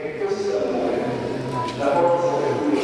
è questo amore, la forza per cui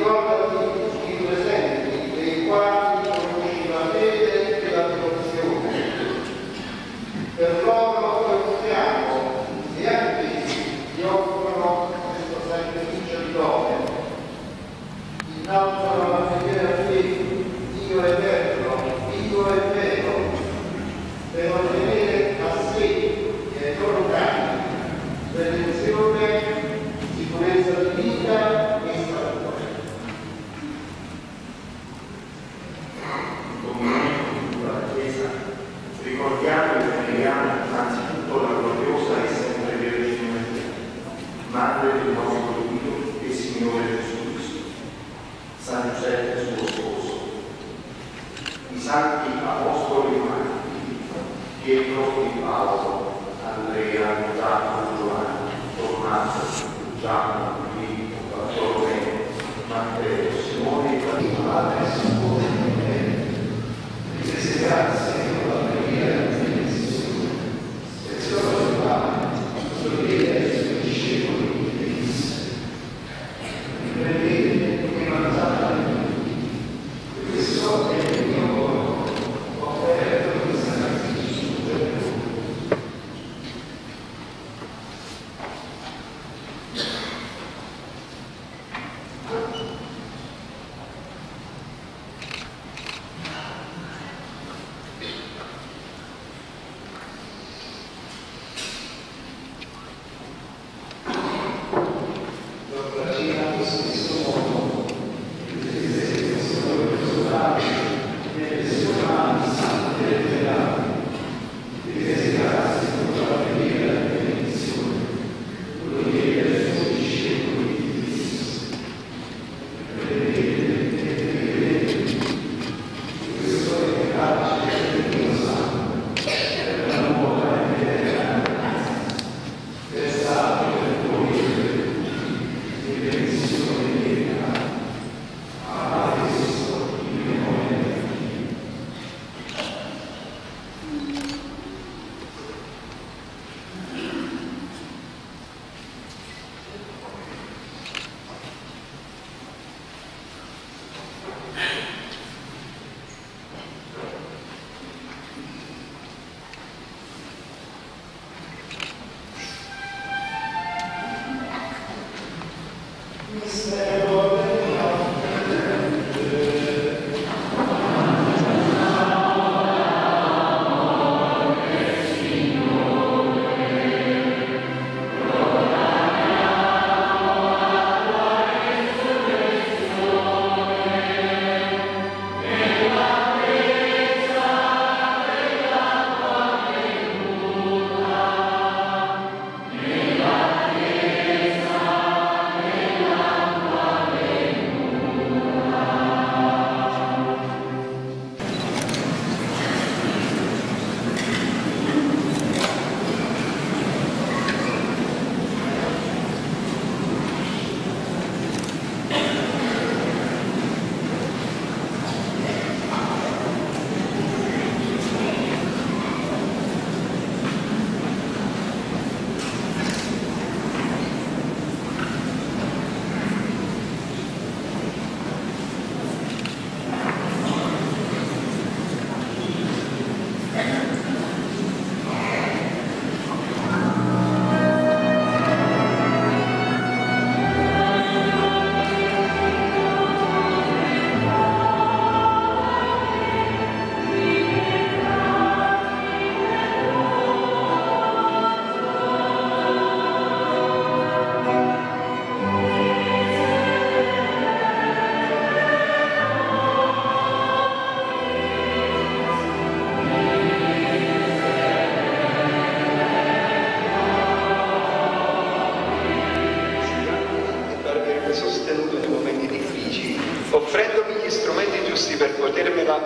Your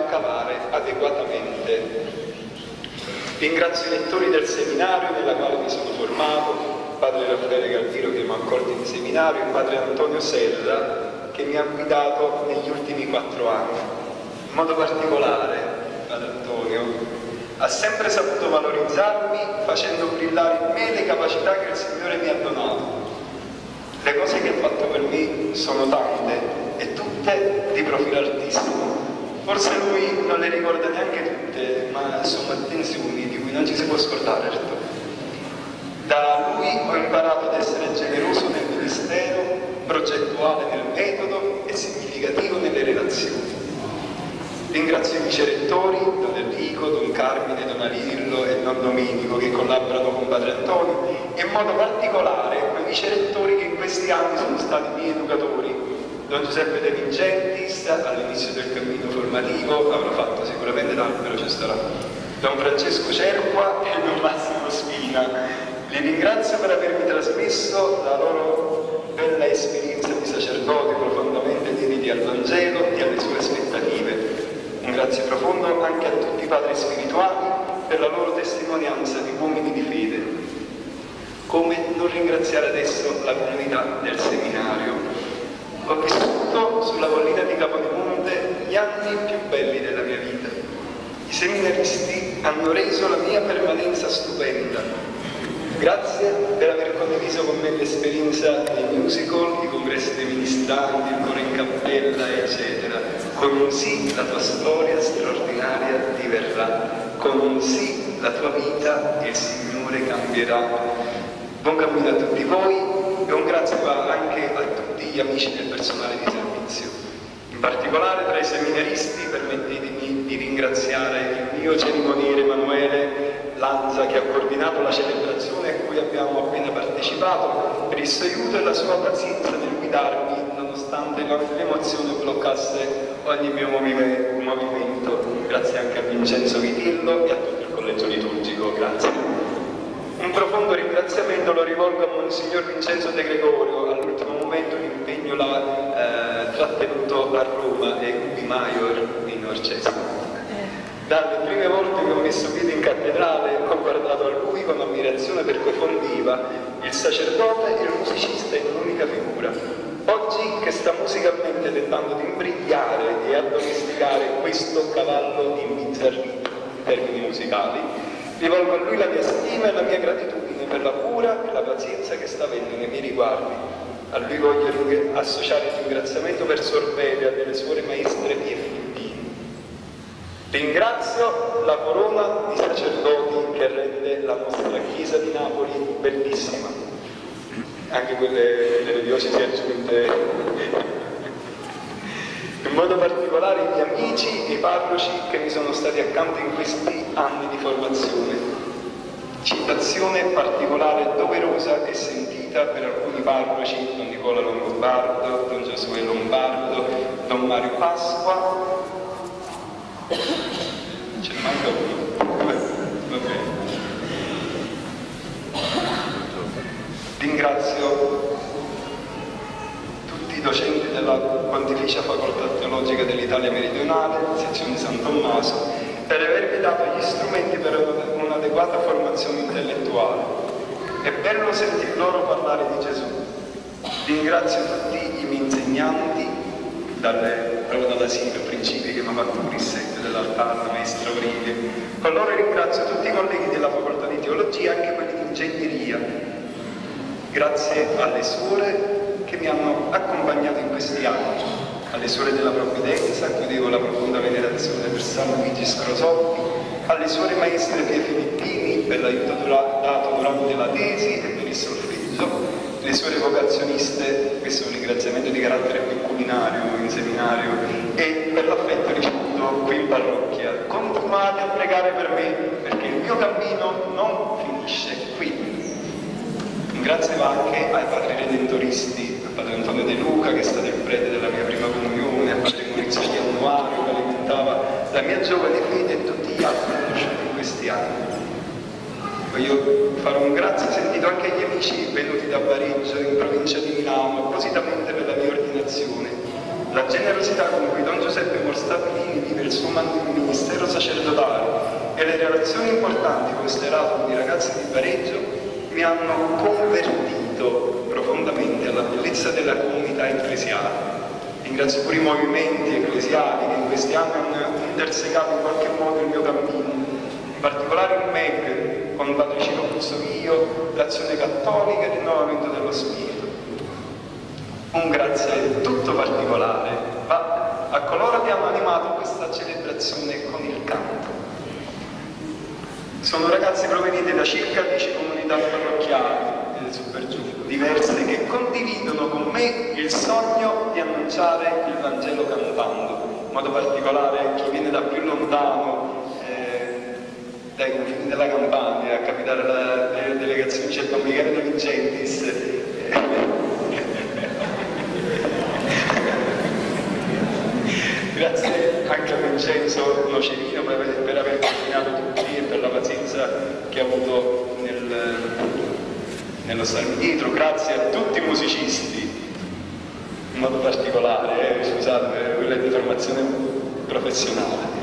cavare adeguatamente. Ringrazio i lettori del seminario nella quale mi sono formato, padre Raffaele Galviro che mi ha accolto in seminario e padre Antonio Serra che mi ha guidato negli ultimi quattro anni. In modo particolare, padre Antonio, ha sempre saputo valorizzarmi facendo brillare in me le capacità che il Signore mi ha donato. Le cose che ha fatto per me sono tante e tutte di profilo altissimo. Forse lui non le ricorda neanche tutte, ma sono attenzioni di cui non ci si può scordare. certo. Da lui ho imparato ad essere generoso nel ministero, progettuale nel metodo e significativo nelle relazioni. Ringrazio i vicerettori, Don Enrico, Don Carmine, Don Alillo e Don Domenico che collaborano con Padre Antonio e in modo particolare quei vicerettori che in questi anni sono stati miei educatori. Don Giuseppe De Vincentista all'inizio del cammino formativo avrà fatto sicuramente l'albero ci starà. Don Francesco Cerqua e Don Massimo Spina. Li ringrazio per avermi trasmesso la loro bella esperienza di sacerdote profondamente dediti al Vangelo e alle sue aspettative. Un grazie profondo anche a tutti i padri spirituali per la loro testimonianza di uomini di fede. Come non ringraziare adesso la comunità del seminario? Ho vissuto sulla collina di Capodimonte gli anni più belli della mia vita. I seminaristi hanno reso la mia permanenza stupenda. Grazie per aver condiviso con me l'esperienza dei musical, i congressi dei ministranti, il coro in cappella, eccetera. Con un sì la tua storia straordinaria diverrà, con un sì la tua vita il Signore cambierà. Buon cammino a tutti voi e un grazie anche a tutti amici del personale di servizio. In particolare tra i seminaristi permettetemi di ringraziare il mio cerimoniere Emanuele Lanza che ha coordinato la celebrazione a cui abbiamo appena partecipato per il suo aiuto e la sua pazienza nel guidarmi nonostante l'emozione bloccasse ogni mio movimento. Grazie anche a Vincenzo Vitillo e a tutto il collegio liturgico. Grazie. Ringraziamento lo rivolgo a Monsignor Vincenzo De Gregorio, all'ultimo momento l'impegno l'ha eh, trattenuto a Roma e Ubi Maior in Orcesimo. Dalle prime volte che ho messo piede in cattedrale ho guardato a lui con ammirazione perché fondiva il sacerdote e il musicista in un'unica figura. Oggi che sta musicalmente tentando di imbrigliare e addomesticare questo cavallo imbizzarrito in termini musicali, rivolgo a lui la mia stima e la mia gratitudine per la cura e la pazienza che sta avendo nei miei riguardi. A lui voglio associare il ringraziamento verso Orbelia delle suore maestre Pie Filippini. Ringrazio la corona di sacerdoti che rende la nostra chiesa di Napoli bellissima, anche quelle delle diocesi aggiunte. In modo particolare i miei amici e i parroci che mi sono stati accanto in questi anni di formazione. Citazione particolare doverosa e sentita per alcuni parroci, Don Nicola Longobardo, Don Giosuè Lombardo, Don Mario Pasqua, Ce manca uno. Va bene. Ringrazio tutti i docenti della Pontificia Facoltà Teologica dell'Italia Meridionale, sezione San Tommaso, per avermi dato gli strumenti per un'adeguata formazione intellettuale. È bello sentir loro parlare di Gesù. Ringrazio tutti i miei insegnanti, dalle, proprio dall'asilo, principi che Mamma Curis, dell'Altarno, Maestra Aurilio. Con loro ringrazio tutti i colleghi della facoltà di teologia e anche quelli di ingegneria. Grazie alle suore che mi hanno accompagnato in questi anni, alle suore della provvidenza, a cui devo la profonda venerazione per San Luigi Scrosotti, alle suore maestre Pie Filippini per l'aiuto dato durante la tesi e per il solfeggio, le suore vocazioniste, questo è un ringraziamento di carattere più culinario in seminario, e per l'affetto ricevuto qui in parrocchia. Continuate a pregare per me, perché il mio cammino non finisce qui. Ringrazio anche ai padri redentoristi, a padre Antonio De Luca, che è stato il prete della mia prima comunione, a padre Maurizio Giannuario, che alimentava la mia giovane fede altri conosciuti in questi anni. Voglio fare un grazie sentito anche agli amici venuti da Bareggio, in provincia di Milano, appositamente per la mia ordinazione. La generosità con cui Don Giuseppe Morstabilini vive il suo ministero sacerdotale e le relazioni importanti con Sterato di ragazzi di Bareggio mi hanno convertito profondamente alla bellezza della comunità ecclesiale. Ringrazio pure i movimenti ecclesiali che in questi anni hanno intersecato in qualche modo il mio cammino, in particolare il MEG, con Padre Ciro Puzzovio, l'Azione Cattolica e il rinnovamento dello Spirito. Un grazie tutto particolare va a coloro che hanno animato questa celebrazione con il canto. Sono ragazzi provenienti da circa 10 comunità parrocchiali su per giù, diverse, che condividono con me il sogno di annunciare il Vangelo cantando, in modo particolare chi viene da più lontano dai confini della Campania a capitare la delegazione c'è Don Michele De Vincentis grazie anche a Vincenzo Nocerino per per aver coordinato tutti e per la pazienza che ha avuto nel, nello starmi dietro. Grazie a tutti i musicisti in modo particolare eh, scusate quella di formazione professionale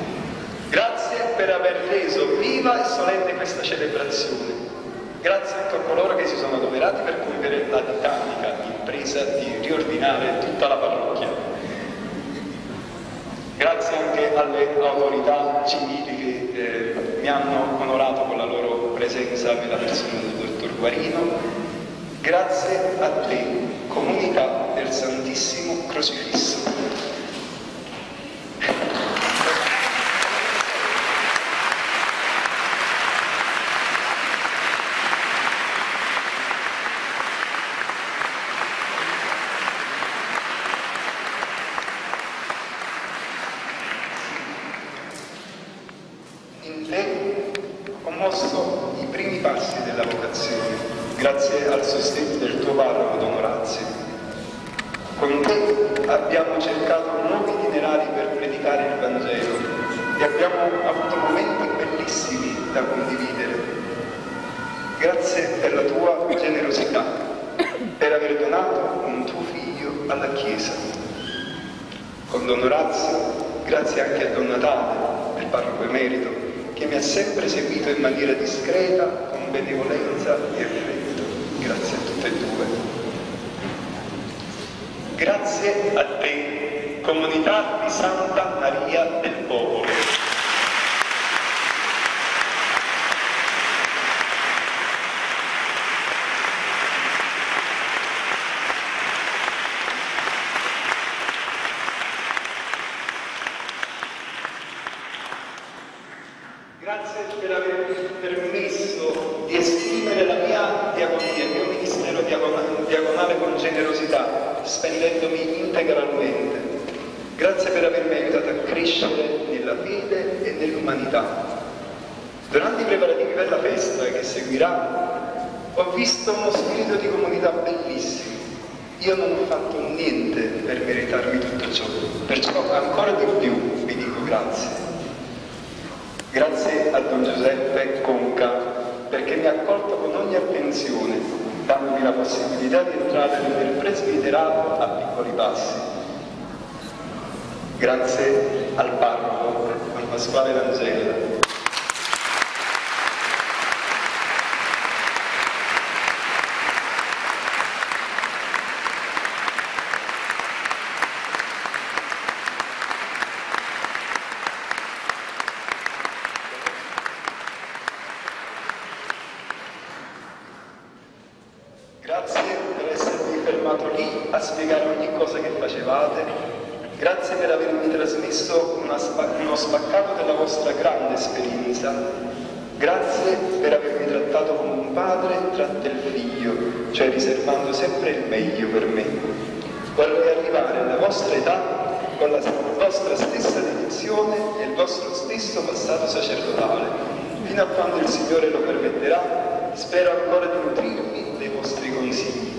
grazie per aver reso viva e solenne questa celebrazione. Grazie a coloro che si sono adoperati per compiere la titanica impresa di riordinare tutta la parrocchia. Grazie anche alle autorità civili che eh, mi hanno onorato con la loro presenza nella persona del dottor Guarino. Grazie a te, comunità Santissimo Crocifisso. In te ho mosso i primi passi della vocazione, grazie al sostegno del tuo parroco Don Orazio. Con te abbiamo cercato nuovi itinerari per predicare il Vangelo e abbiamo avuto momenti bellissimi da condividere. Grazie per la tua generosità, per aver donato un tuo figlio alla Chiesa. Con Don Orazio, grazie anche a Don Natale, il parroco emerito, che mi ha sempre seguito in maniera discreta, con benevolenza e affetto. Grazie a tutte e due. Grazie a te, comunità di Santa Maria del Popolo. Grazie per avermi permesso di esprimere la mia diaconia, il mio ministero diagonale, diagonale con generosità, spendendomi integralmente. Grazie per avermi aiutato a crescere nella fede e nell'umanità. Durante i preparativi per la festa che seguirà, ho visto uno spirito di comunità bellissimo. Io non ho fatto niente per meritarmi tutto ciò, perciò ancora di più vi dico grazie. A Giuseppe Conca perché mi ha accolto con ogni attenzione, dandomi la possibilità di entrare nel presbiterato a piccoli passi. Grazie al parroco, Don Pasquale Langella. Grazie per essermi fermato lì a spiegare ogni cosa che facevate. Grazie per avermi trasmesso una spa- uno spaccato della vostra grande esperienza. Grazie per avermi trattato come un padre tratta il figlio, cioè riservando sempre il meglio per me. Vorrei arrivare alla vostra età con la vostra stessa dedizione e il vostro stesso passato sacerdotale. Fino a quando il Signore lo permetterà, spero ancora di nutrirmi dei vostri consigli.